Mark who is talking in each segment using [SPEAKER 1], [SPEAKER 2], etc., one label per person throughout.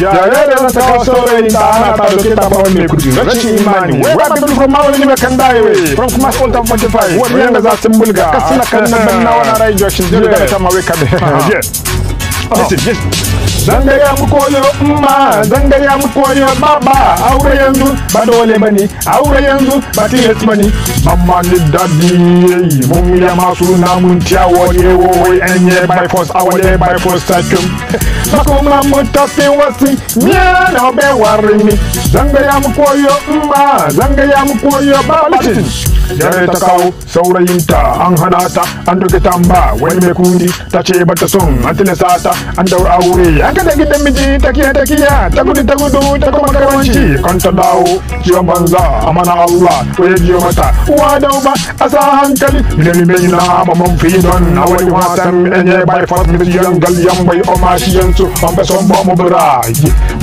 [SPEAKER 1] yayari anatakaosore nitaana tadoketa paone kudin rashin imani wai ba bibin from mawani ne kan dayewe from kuma sun ta fage fai wani yanda za su bulga kasina kan na banna wani rai joshin jirgin kama wai kabe yes yes yes zan gaya mu koyo umma zan gaya mu koyo baba aure yanzu ba dole bane aure yanzu ba tilas bane amma ni dadi mun ya masu namun ciyawo ne wo enye by force awale by force sakum sako mamu tafi wasi miya na obe warimi zanga ya mu koyo mba zanga ya mu koyo yare ta kawo saurayinta an hana an doke tamba wani mai kundi ta ce bata son an tilasta an daura aure gidan miji ta kiya ta kiya ta gudu ta gudu ta kuma karwanci kan ta dawo banza amana Allah ya mata uwa da uba a sa hankali mai na mamman fi don wani wasan enye bai fat yanzu an son ba mu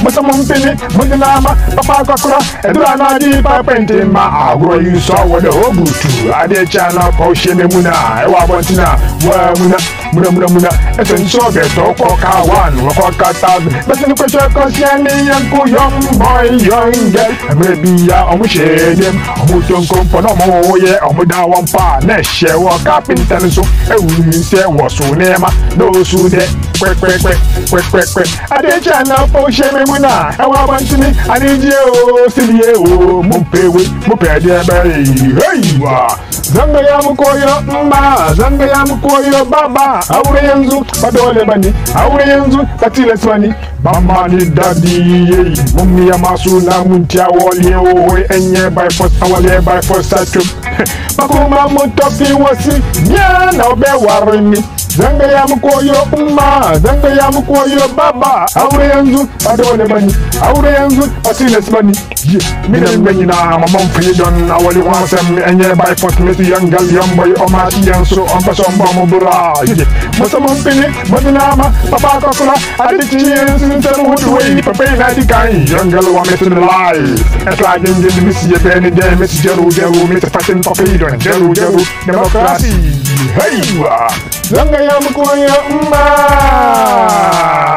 [SPEAKER 1] musamman fili mun nama Papa ọkpakọkọrọ ebe a na-adị papenti mma agwụrụ yi nsọ wede obutu adịcha na kọshie memuna ewa bọntina wee muna múramúramúra ẹsẹ̀ ń ṣọ̀bẹ̀ tó kọ́ ká wà nù ọkọ̀ kata bẹ́sẹ̀ ní pẹ́ṣẹ́ kọ́ sí ẹni yẹn kú young boy young girl ẹ̀mẹ́rẹ́ bí ya ọmú ṣe é dé ọmú tó ń kó ń pọ̀ náà mọ́ owó yẹ ọmú dá wọn pa náà ṣẹ́ wọ kápẹ́ntẹ́ ní so ewu mi ṣe wọ̀ sùn ní ẹ̀ má lóṣù dẹ́ pẹ́pẹ́pẹ́ pẹ́pẹ́pẹ́ adéjà náà fọ́ ṣe mi mú náà ẹ wá bá ń sinmi àníjẹ́ o síbi yẹ zangaya mu koyo zangaya mu baba aure yanzu ba dole ba ne aure yanzu ba tilas ba ne bamba ni dadi yeyi mummi ya masu lamun tiya wole wole enye by force awale by force satu bakuma mu tofi wasi nya na obe warimi zan gaya muku umma zan gaya muku baba aure yanzu ba dole bane aure yanzu ba tilas bane minan na mamman fi don Awali wani wasan mi anye bai fos miti yan gal yan bai o ma yan so on ba son ba madinama papa ka kula a dikki yan sun tar hudu wai papai na di kan wa miti lai esla jinjin misi ya beni de misi jeru jeru miti fatin papai don jeru jeru democracy hey zan gaya muku wani ba